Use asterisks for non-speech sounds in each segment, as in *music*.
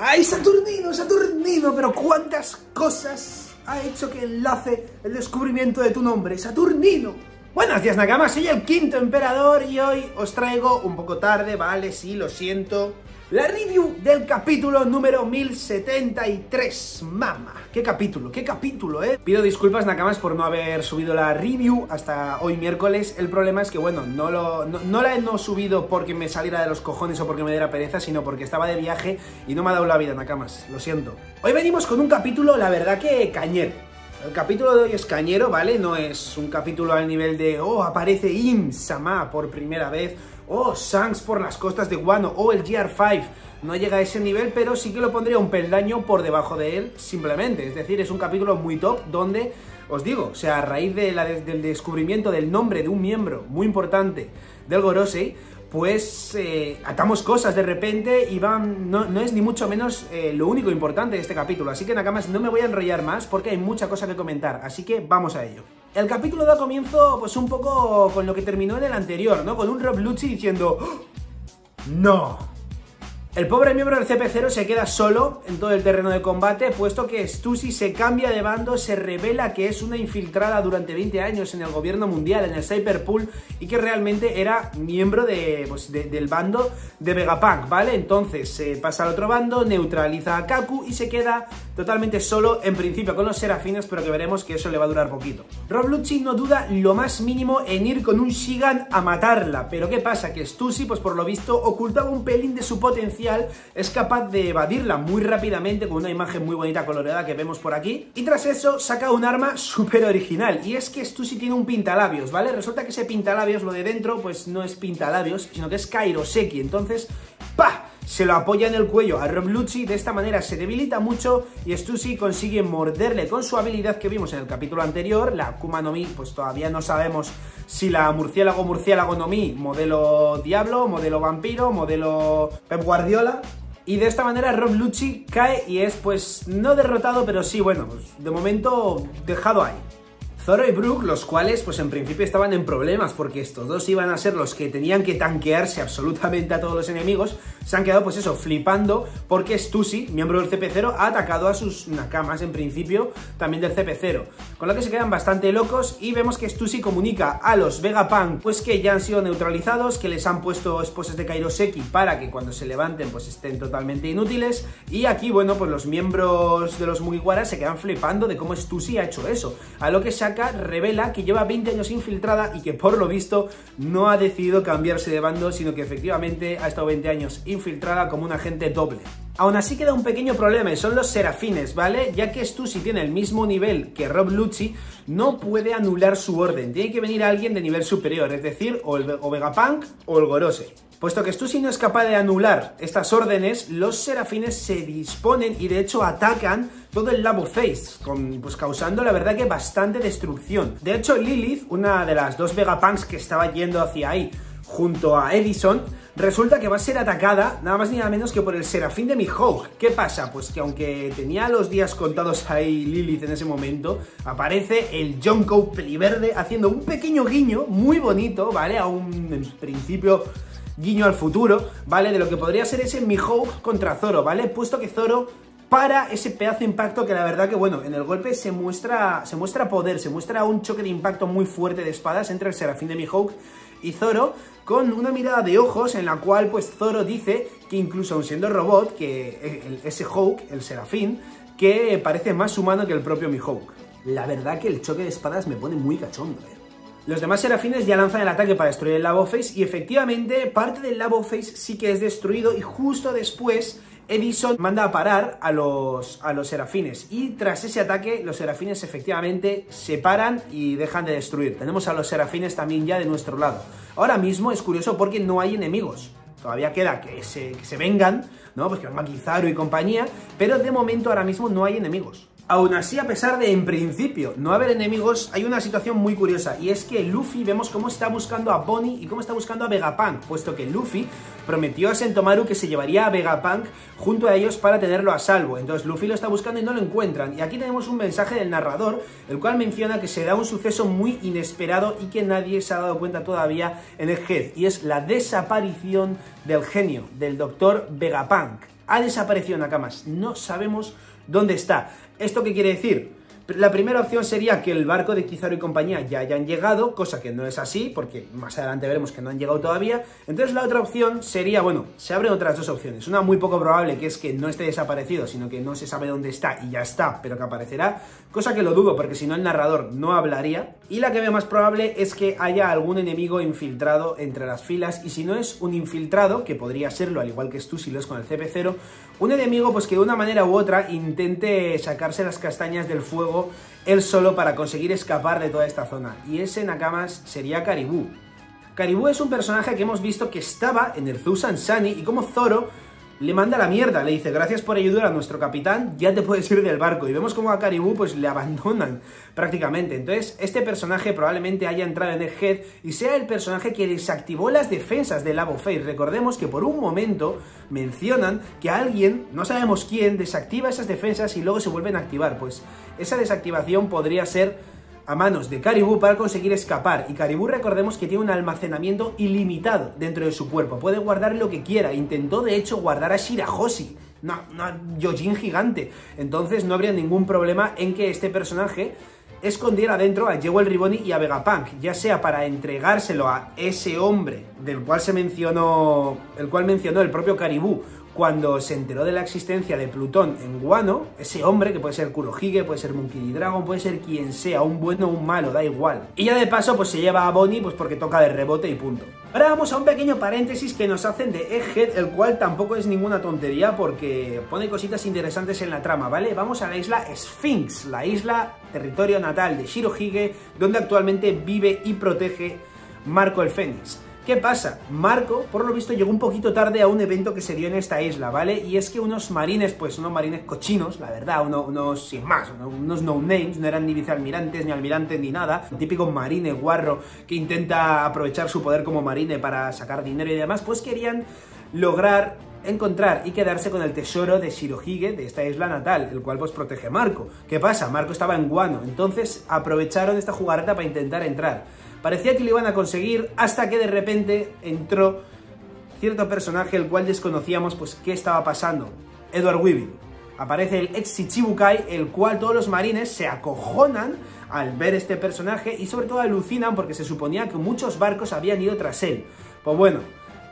¡Ay, Saturnino, Saturnino! Pero cuántas cosas ha hecho que enlace el descubrimiento de tu nombre, Saturnino. Buenos días, Nakama, soy el quinto emperador y hoy os traigo un poco tarde, vale, sí, lo siento, la review del capítulo número 1073. Mama, qué capítulo, qué capítulo, eh. Pido disculpas, Nakamas, por no haber subido la review hasta hoy miércoles. El problema es que, bueno, no, lo, no, la he no subido porque me saliera de los cojones o porque me diera pereza, sino porque estaba de viaje y no me ha dado la vida, Nakamas. Lo siento. Hoy venimos con un capítulo, la verdad que cañero. El capítulo de hoy es cañero, ¿vale? No es un capítulo al nivel de, oh, aparece Im-sama por primera vez oh, Shanks por las costas de Guano, o el GR5. No llega a ese nivel, pero sí que lo pondría un peldaño por debajo de él, simplemente. Es decir, es un capítulo muy top donde, os digo, o sea, a raíz de del descubrimiento del nombre de un miembro muy importante del Gorosei, pues eh, atamos cosas de repente y van, no, es ni mucho menos eh, lo único importante de este capítulo. Así que Nakamas no me voy a enrollar más porque hay mucha cosa que comentar, así que vamos a ello. El capítulo da comienzo pues un poco con lo que terminó en el anterior, ¿no? Con un Rob Lucci diciendo ¡Oh! ¡No! El pobre miembro del CP0 se queda solo en todo el terreno de combate, puesto que Stussy se cambia de bando, se revela que es una infiltrada durante 20 años en el gobierno mundial, en el Cyberpool, y que realmente era miembro de, pues, del bando de Vegapunk, ¿vale? Entonces se pasa al otro bando, neutraliza a Kaku y se queda totalmente solo, en principio con los serafines, pero que veremos que eso le va a durar poquito. Rob Lucci no duda lo más mínimo en ir con un Shigan a matarla, pero ¿qué pasa? Que Stussy, pues por lo visto, ocultaba un pelín de su potencial es capaz de evadirla muy rápidamente con una imagen muy bonita coloreada que vemos por aquí. Y tras eso saca un arma súper original. Y es que Stussy tiene un pintalabios, ¿vale? Resulta que ese pintalabios, lo de dentro, pues no es pintalabios, sino que es Kairoseki. Entonces, ¡pah! Se lo apoya en el cuello a Rob Lucci, de esta manera se debilita mucho y Stussy consigue morderle con su habilidad que vimos en el capítulo anterior, la Kuma no Mi, pues todavía no sabemos si la murciélago murciélago no Mi, modelo diablo, modelo vampiro, modelo Pep Guardiola, y de esta manera Rob Lucci cae y es pues no derrotado, pero sí, bueno, pues, de momento dejado ahí. Zoro y Brook, los cuales pues en principio estaban en problemas porque estos dos iban a ser los que tenían que tanquearse absolutamente a todos los enemigos, se han quedado pues eso, flipando porque Stussy, miembro del CP0, ha atacado a sus nakamas en principio también del CP0, con lo que se quedan bastante locos y vemos que Stussy comunica a los Vegapunk pues que ya han sido neutralizados, que les han puesto esposas de Kairoseki para que cuando se levanten pues estén totalmente inútiles. Y aquí bueno pues los miembros de los Mugiwara se quedan flipando de cómo Stussy ha hecho eso, a lo que revela que lleva 20 años infiltrada y que por lo visto no ha decidido cambiarse de bando, sino que efectivamente ha estado 20 años infiltrada como un agente doble. Aún así queda un pequeño problema y son los serafines, ¿vale? Ya que Stussy tiene el mismo nivel que Rob Lucci, no puede anular su orden. Tiene que venir alguien de nivel superior, es decir, o, el, o Vegapunk o el Gorose. Puesto que Stussy no es capaz de anular estas órdenes, los serafines se disponen y de hecho atacan todo el Labo Face, con, pues causando la verdad que bastante destrucción. De hecho, Lilith, una de las dos Vegapunks que estaba yendo hacia ahí junto a Edison, resulta que va a ser atacada nada más ni nada menos que por el Serafín de Mihawk. ¿Qué pasa? Pues que aunque tenía los días contados ahí Lilith en ese momento, aparece el Jonko Peliverde haciendo un pequeño guiño muy bonito, ¿vale? A un, en principio, guiño al futuro, ¿vale? De lo que podría ser ese Mihawk contra Zoro, ¿vale? Puesto que Zoro para ese pedazo de impacto que la verdad que, bueno, en el golpe se muestra, se muestra poder, se muestra un choque de impacto muy fuerte de espadas entre el Serafín de Mihawk y Zoro, con una mirada de ojos en la cual, pues, Zoro dice que incluso aun siendo robot, que ese Hawk, el Serafín, que parece más humano que el propio Mihawk. La verdad que el choque de espadas me pone muy cachondo, eh. Los demás serafines ya lanzan el ataque para destruir el Labo Face y efectivamente parte del Labo Face sí que es destruido y justo después Edison manda a parar a los, a los serafines y tras ese ataque los serafines efectivamente se paran y dejan de destruir. Tenemos a los serafines también ya de nuestro lado. Ahora mismo es curioso porque no hay enemigos. Todavía queda que se, vengan, ¿no? Pues que venga Kizaru y compañía, pero de momento ahora mismo no hay enemigos. Aún así, a pesar de, en principio, no haber enemigos, hay una situación muy curiosa, y es que Luffy vemos cómo está buscando a Bonnie y cómo está buscando a Vegapunk, puesto que Luffy prometió a Sentomaru que se llevaría a Vegapunk junto a ellos para tenerlo a salvo. Entonces Luffy lo está buscando y no lo encuentran. Y aquí tenemos un mensaje del narrador, el cual menciona que se da un suceso muy inesperado y que nadie se ha dado cuenta todavía en el Head, y es la desaparición del genio, del doctor Vegapunk. Ha desaparecido Nakamas, no sabemos dónde está. ¿Esto qué quiere decir? La primera opción sería que el barco de Kizaru y compañía ya hayan llegado, cosa que no es así, porque más adelante veremos que no han llegado todavía. Entonces la otra opción sería, bueno, se abren otras dos opciones. Una muy poco probable, que es que no esté desaparecido, sino que no se sabe dónde está y ya está, pero que aparecerá. Cosa que lo dudo, porque si no el narrador no hablaría. Y la que veo más probable es que haya algún enemigo infiltrado entre las filas. Y si no es un infiltrado, que podría serlo, al igual que tú si lo es con el CP0, un enemigo pues que de una manera u otra intente sacarse las castañas del fuego él solo para conseguir escapar de toda esta zona. Y ese Nakamas sería Caribou. Caribou es un personaje que hemos visto que estaba en el Zusan Sani y como Zoro le manda la mierda, le dice gracias por ayudar a nuestro capitán, ya te puedes ir del barco. Y vemos como a Caribou pues le abandonan prácticamente. Entonces este personaje probablemente haya entrado en Egghead y sea el personaje que desactivó las defensas de Labo Face. Recordemos que por un momento mencionan que alguien, no sabemos quién, desactiva esas defensas y luego se vuelven a activar. Pues esa desactivación podría ser a manos de Caribou para conseguir escapar. Y Caribou recordemos que tiene un almacenamiento ilimitado dentro de su cuerpo. Puede guardar lo que quiera. Intentó de hecho guardar a Shirahoshi. No, no, Yojin gigante. Entonces no habría ningún problema en que este personaje escondiera dentro a Jewel Riboni y a Vegapunk, ya sea para entregárselo a ese hombre del cual se mencionó, el cual mencionó el propio Caribou, cuando se enteró de la existencia de Plutón en Guano, ese hombre, que puede ser Kurohige, puede ser Monkey. Dragon, puede ser quien sea, un bueno o un malo, da igual. Y ya de paso, pues se lleva a Bonnie, pues porque toca de rebote y punto. Ahora vamos a un pequeño paréntesis que nos hacen de Egghead, el cual tampoco es ninguna tontería porque pone cositas interesantes en la trama, ¿vale? Vamos a la isla Sphinx, la isla territorio natal de Shirohige, donde actualmente vive y protege Marco el Fénix. ¿Qué pasa? Marco, por lo visto, llegó un poquito tarde a un evento que se dio en esta isla, ¿vale? Y es que unos marines, pues unos marines cochinos, la verdad, unos, sin más, unos no names, no eran ni vicealmirantes, ni almirantes, ni nada, un típico marine guarro que intenta aprovechar su poder como marine para sacar dinero y demás, pues querían lograr encontrar y quedarse con el tesoro de Shirohige, de esta isla natal, el cual pues protege Marco. ¿Qué pasa? Marco estaba en Guano, entonces aprovecharon esta jugarreta para intentar entrar. Parecía que lo iban a conseguir hasta que de repente entró cierto personaje el cual desconocíamos pues qué estaba pasando. Edward Weaving. Aparece el ex Shichibukai, el cual todos los marines se acojonan al ver este personaje y sobre todo alucinan porque se suponía que muchos barcos habían ido tras él. Pues bueno,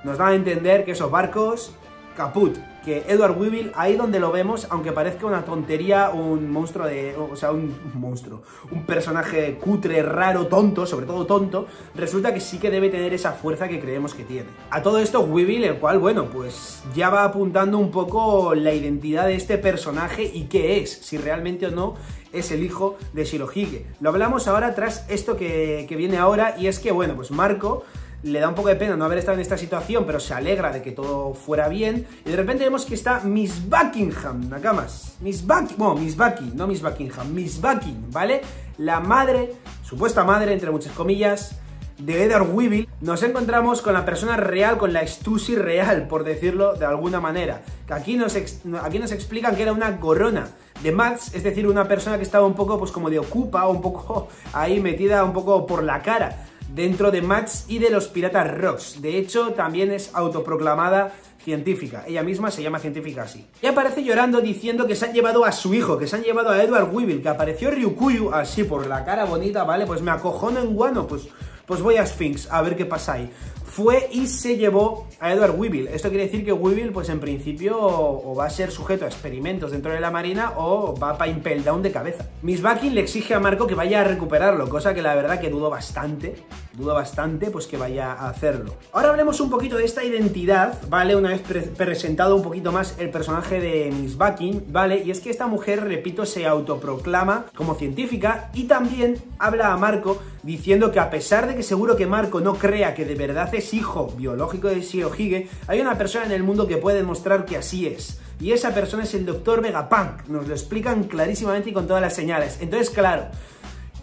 nos da a entender que esos barcos, caput, que Edward Weevil, ahí donde lo vemos, aunque parezca una tontería, un monstruo de... o sea, un, monstruo, un personaje cutre, raro, tonto, sobre todo tonto, resulta que sí que debe tener esa fuerza que creemos que tiene. A todo esto, Weevil, el cual, bueno, pues ya va apuntando un poco la identidad de este personaje y qué es, si realmente o no es el hijo de Shirohige. Lo hablamos ahora tras esto que, que viene ahora, y es que, bueno, pues Marco le da un poco de pena no haber estado en esta situación, pero se alegra de que todo fuera bien. Y de repente vemos que está Miss Buckingham, Nakamas. Miss Buckingham, bueno, Miss Bucky, no Miss Buckingham, Miss Buckingham, ¿vale? La madre, supuesta madre, entre muchas comillas, de Edward Weevil, nos encontramos con la persona real, con la Stussy real, por decirlo de alguna manera. Aquí nos, aquí nos explican que era una gorrona de Max, es decir, una persona que estaba un poco, pues como de ocupa, un poco *laughs* ahí metida un poco por la cara dentro de Max y de los Piratas Rocks. De hecho, también es autoproclamada científica. Ella misma se llama científica así. Y aparece llorando diciendo que se han llevado a su hijo, que se han llevado a Edward Weevil, que apareció Ryukuyu así por la cara bonita, ¿vale? Pues me acojono en guano, pues, pues voy a Sphinx a ver qué pasa ahí fue y se llevó a Edward Weevil. Esto quiere decir que Weevil, pues en principio, o, va a ser sujeto a experimentos dentro de la marina o va para Impel Down de cabeza. Miss Bucking le exige a Marco que vaya a recuperarlo, cosa que la verdad que dudo bastante, dudo bastante, pues que vaya a hacerlo. Ahora hablemos un poquito de esta identidad, ¿vale? Una vez presentado un poquito más el personaje de Miss Bucking, ¿vale? Y es que esta mujer, repito, se autoproclama como científica y también habla a Marco diciendo que a pesar de que seguro que Marco no crea que de verdad es hijo biológico de Shirohige, hay una persona en el mundo que puede demostrar que así es. Y esa persona es el doctor Vegapunk. Nos lo explican clarísimamente y con todas las señales. Entonces, claro,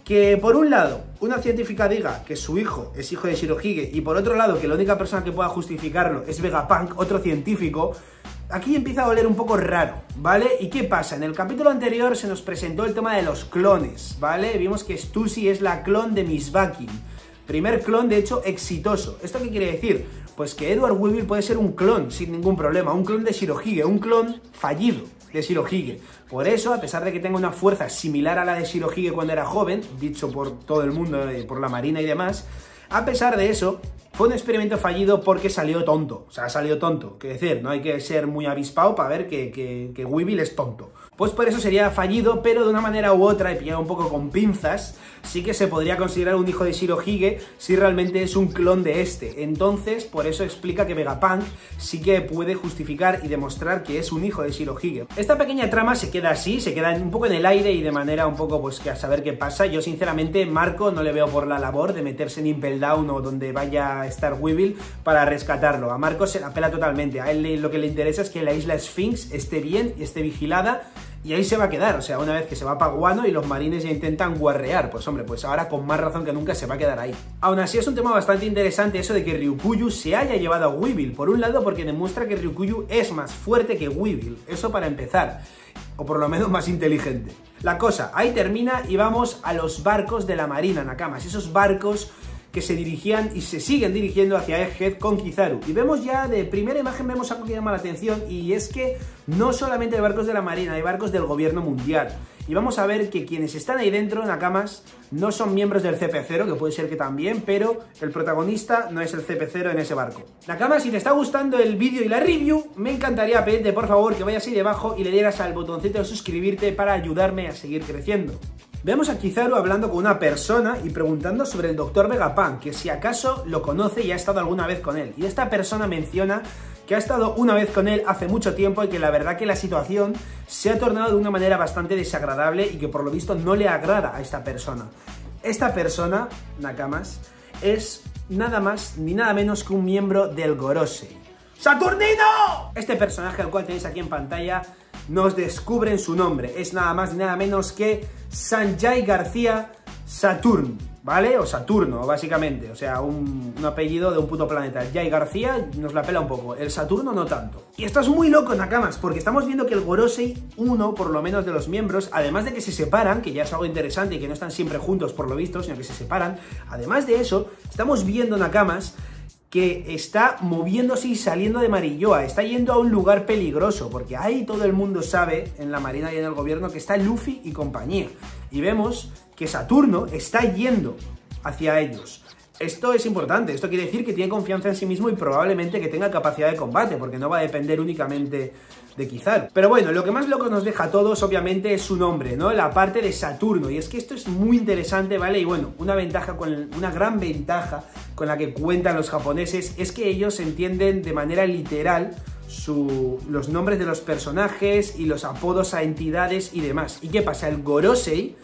que por un lado una científica diga que su hijo es hijo de Shirohige y por otro lado que la única persona que pueda justificarlo es Vegapunk, otro científico, aquí empieza a oler un poco raro, ¿vale? ¿Y qué pasa? En el capítulo anterior se nos presentó el tema de los clones, ¿vale? Vimos que Stussy es la clon de Miss Bucky. Primer clon, de hecho, exitoso. ¿Esto qué quiere decir? Pues que Edward Weevil puede ser un clon sin ningún problema, un clon de Shirohige, un clon fallido de Shirohige. Por eso, a pesar de que tenga una fuerza similar a la de Shirohige cuando era joven, dicho por todo el mundo, eh, por la marina y demás, a pesar de eso, fue un experimento fallido porque salió tonto. O sea, salió tonto. Que decir, no hay que ser muy avispado para ver que, que, que Weevil es tonto. Pues por eso sería fallido, pero de una manera u otra, y pillado un poco con pinzas, sí que se podría considerar un hijo de Shirohige si realmente es un clon de este. Entonces, por eso explica que Vegapunk sí que puede justificar y demostrar que es un hijo de Shirohige. Esta pequeña trama se queda así, se queda un poco en el aire y de manera un poco pues que a saber qué pasa. Yo sinceramente, Marco no le veo por la labor de meterse en Impel Down o donde vaya a estar Weevil para rescatarlo. A Marco se la pela totalmente. A él lo que le interesa es que la isla Sphinx esté bien y esté vigilada y ahí se va a quedar, o sea, una vez que se va para Guano y los marines ya intentan guarrear, pues hombre, pues ahora con más razón que nunca se va a quedar ahí. Aún así es un tema bastante interesante eso de que Ryukuyu se haya llevado a Weevil, por un lado porque demuestra que Ryukuyu es más fuerte que Weevil, eso para empezar, o por lo menos más inteligente. La cosa, ahí termina y vamos a los barcos de la marina, Nakamas, esos barcos que se dirigían y se siguen dirigiendo hacia Egghead con Kizaru. Y vemos ya de primera imagen, vemos algo que llama la atención y es que no solamente hay barcos de la Marina, hay barcos del gobierno mundial. Y vamos a ver que quienes están ahí dentro, Nakamas, no son miembros del CP0, que puede ser que también, pero el protagonista no es el CP0 en ese barco. Nakamas, si te está gustando el vídeo y la review, me encantaría pedirte por favor que vayas ahí debajo y le dieras al botoncito de suscribirte para ayudarme a seguir creciendo. Vemos a Kizaru hablando con una persona y preguntando sobre el Dr. Vegapunk, que si acaso lo conoce y ha estado alguna vez con él. Y esta persona menciona que ha estado una vez con él hace mucho tiempo y que la verdad que la situación se ha tornado de una manera bastante desagradable y que por lo visto no le agrada a esta persona. Esta persona, Nakamas, es nada más ni nada menos que un miembro del Gorosei. ¡Saturnino! Este personaje al cual tenéis aquí en pantalla nos descubren su nombre. Es nada más ni nada menos que Sanjay García Saturn, ¿vale? O Saturno, básicamente. O sea, un, un, apellido de un puto planeta. Jay García nos la pela un poco. El Saturno no tanto. Y esto es muy loco, Nakamas, porque estamos viendo que el Gorosei, uno por lo menos de los miembros, además de que se separan, que ya es algo interesante y que no están siempre juntos por lo visto, sino que se separan, además de eso, estamos viendo, Nakamas, que está moviéndose y saliendo de Marilloa, está yendo a un lugar peligroso, porque ahí todo el mundo sabe, en la Marina y en el gobierno, que está Luffy y compañía. Y vemos que Saturno está yendo hacia ellos. Esto es importante, esto quiere decir que tiene confianza en sí mismo y probablemente que tenga capacidad de combate, porque no va a depender únicamente de Kizaru. Pero bueno, lo que más loco nos deja a todos, obviamente, es su nombre, ¿no? La parte de Saturno. Y es que esto es muy interesante, ¿vale? Y bueno, una ventaja, con una gran ventaja con la que cuentan los japoneses es que ellos entienden de manera literal su, los nombres de los personajes y los apodos a entidades y demás. ¿Y qué pasa? El Gorosei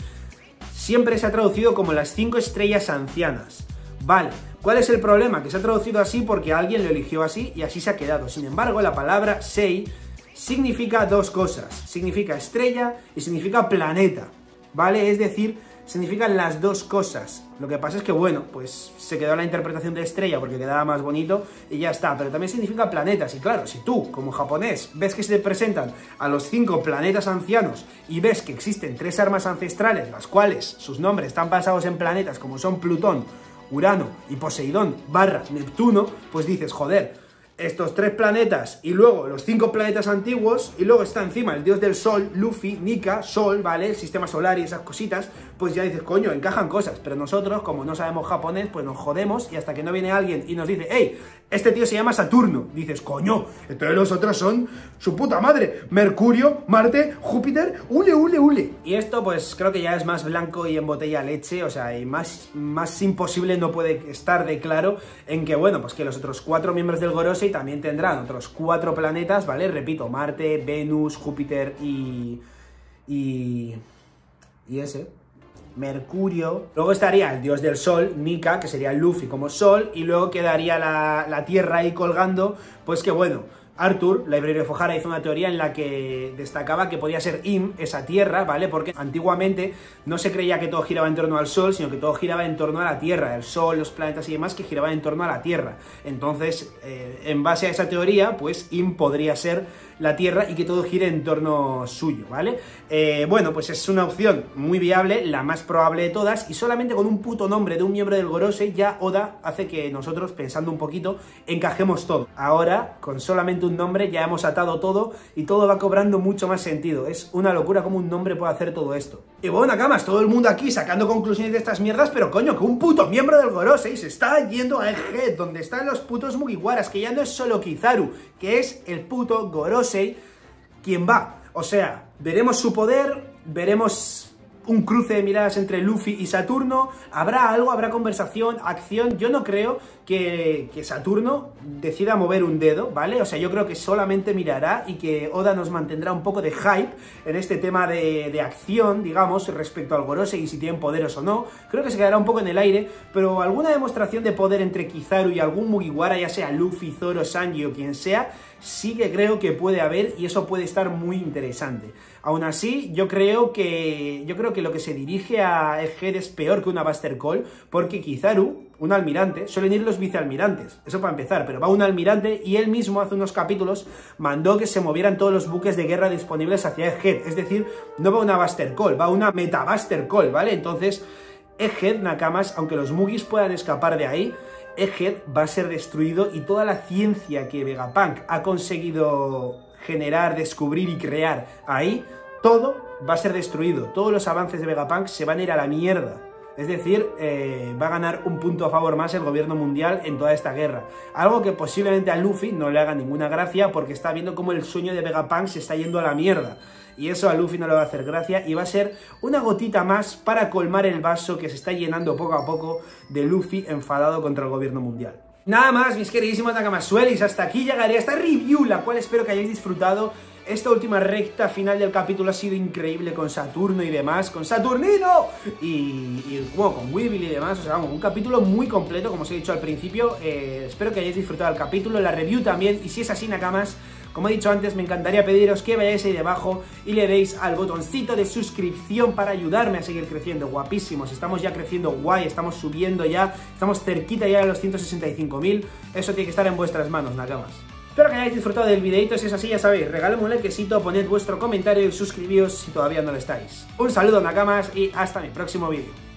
siempre se ha traducido como las cinco estrellas ancianas. Vale, ¿cuál es el problema? Que se ha traducido así porque alguien lo eligió así y así se ha quedado. Sin embargo, la palabra Sei significa dos cosas. Significa estrella y significa planeta. ¿Vale? Es decir, significan las dos cosas. Lo que pasa es que, bueno, pues se quedó la interpretación de estrella porque quedaba más bonito y ya está. Pero también significa planetas. Y claro, si tú, como japonés, ves que se te presentan a los cinco planetas ancianos y ves que existen tres armas ancestrales, las cuales sus nombres están basados en planetas como son Plutón, Urano y Poseidón barra Neptuno, pues dices, joder, estos tres planetas y luego los cinco planetas antiguos y luego está encima el dios del sol, Luffy, Nika, Sol, ¿vale? El sistema solar y esas cositas, pues ya dices, coño, encajan cosas, pero nosotros, como no sabemos japonés, pues nos jodemos y hasta que no viene alguien y nos dice, hey, este tío se llama Saturno, dices, coño, entonces los otros son su puta madre, Mercurio, Marte, Júpiter, ule, ule, ule. Y esto pues creo que ya es más blanco y en botella leche, o sea, y más, más imposible no puede estar de claro en que, bueno, pues que los otros cuatro miembros del Gorosei también tendrán otros cuatro planetas, ¿vale? Repito, Marte, Venus, Júpiter y... y... y ese, Mercurio. Luego estaría el dios del sol, Nika, que sería Luffy como sol, y luego quedaría la, la Tierra ahí colgando, pues que bueno, Arthur, la librería Fojara, hizo una teoría en la que destacaba que podía ser Im, esa tierra, ¿vale? Porque antiguamente no se creía que todo giraba en torno al Sol, sino que todo giraba en torno a la Tierra, el Sol, los planetas y demás que giraban en torno a la Tierra. Entonces, eh, en base a esa teoría, pues Im podría ser la Tierra y que todo gire en torno suyo, ¿vale? Eh, bueno, pues es una opción muy viable, la más probable de todas, y solamente con un puto nombre de un miembro del Gorosei ya Oda hace que nosotros, pensando un poquito, encajemos todo. Ahora, con solamente un nombre ya hemos atado todo y todo va cobrando mucho más sentido. Es una locura cómo un nombre puede hacer todo esto. Y bueno, Nakamas, todo el mundo aquí sacando conclusiones de estas mierdas, pero coño, que un puto miembro del Gorosei se está yendo a Egghead, donde están los putos Mugiwaras, que ya no es solo Kizaru, que es el puto Gorosei quien va. O sea, veremos su poder, veremos un cruce de miradas entre Luffy y Saturno, habrá algo, habrá conversación, acción, yo no creo que, Saturno decida mover un dedo, ¿vale? O sea, yo creo que solamente mirará y que Oda nos mantendrá un poco de hype en este tema de, de acción, digamos, respecto al Gorosei y si tienen poderes o no, creo que se quedará un poco en el aire, pero alguna demostración de poder entre Kizaru y algún Mugiwara, ya sea Luffy, Zoro, Sanji o quien sea, sí que creo que puede haber y eso puede estar muy interesante. Aún así, yo creo que yo creo que lo que se dirige a Egghead es peor que una Buster Call, porque Kizaru, un almirante, suelen ir los vicealmirantes, eso para empezar, pero va un almirante y él mismo hace unos capítulos mandó que se movieran todos los buques de guerra disponibles hacia Egghead, es decir, no va una Buster Call, va una Meta Buster Call, ¿vale? Entonces, Egghead, Nakamas, aunque los Mugis puedan escapar de ahí, Egghead va a ser destruido y toda la ciencia que Vegapunk ha conseguido generar, descubrir y crear ahí, todo va a ser destruido. Todos los avances de Vegapunk se van a ir a la mierda. Es decir, eh, va a ganar un punto a favor más el gobierno mundial en toda esta guerra. Algo que posiblemente a Luffy no le haga ninguna gracia porque está viendo cómo el sueño de Vegapunk se está yendo a la mierda. Y eso a Luffy no le va a hacer gracia y va a ser una gotita más para colmar el vaso que se está llenando poco a poco de Luffy enfadado contra el gobierno mundial. Nada más, mis queridísimos Nakamasuelis, hasta aquí llegaría esta review, la cual espero que hayáis disfrutado. Esta última recta final del capítulo ha sido increíble con Saturno y demás, con Saturnino y, y con Weevil y demás, o sea, vamos, un capítulo muy completo, como os he dicho al principio. Eh, espero que hayáis disfrutado el capítulo, la review también, y si es así, Nakamas, como he dicho antes, me encantaría pediros que vayáis ahí debajo y le deis al botoncito de suscripción para ayudarme a seguir creciendo. Guapísimos, estamos ya creciendo guay, estamos subiendo ya, estamos cerquita ya de los 165.000. Eso tiene que estar en vuestras manos, Nakamas. Espero que hayáis disfrutado del videito, si es así ya sabéis, regalad un likecito, poned vuestro comentario y suscribíos si todavía no lo estáis. Un saludo Nakamas y hasta mi próximo vídeo.